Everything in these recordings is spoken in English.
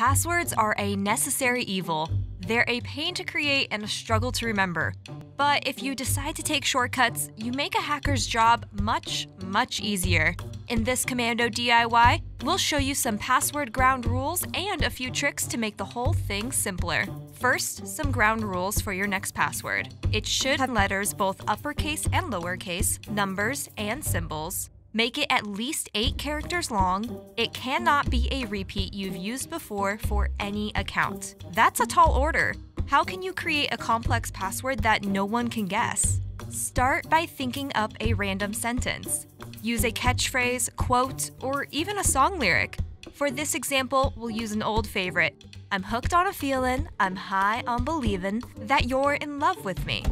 Passwords are a necessary evil. They're a pain to create and a struggle to remember. But if you decide to take shortcuts, you make a hacker's job much, much easier. In this Komando DIY, we'll show you some password ground rules and a few tricks to make the whole thing simpler. First, some ground rules for your next password. It should have letters both uppercase and lowercase, numbers, and symbols. Make it at least 8 characters long. It cannot be a repeat you've used before for any account. That's a tall order. How can you create a complex password that no one can guess? Start by thinking up a random sentence. Use a catchphrase, quote, or even a song lyric. For this example, we'll use an old favorite I'm hooked on a feeling, I'm high on believing that you're in love with me.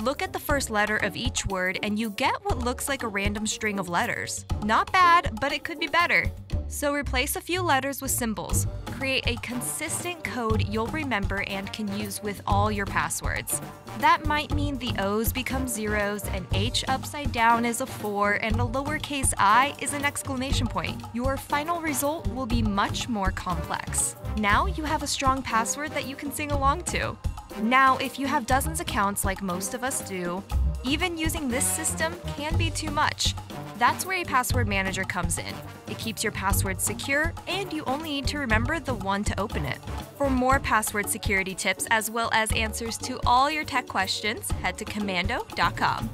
Look at the first letter of each word and you get what looks like a random string of letters. Not bad, but it could be better. So replace a few letters with symbols. Create a consistent code you'll remember and can use with all your passwords. That might mean the O's become zeros, an H upside down is a 4, and a lowercase i is an exclamation point. Your final result will be much more complex. Now you have a strong password that you can sing along to. Now, if you have dozens of accounts like most of us do, even using this system can be too much. That's where a password manager comes in. It keeps your password secure, and you only need to remember the one to open it. For more password security tips as well as answers to all your tech questions, head to komando.com.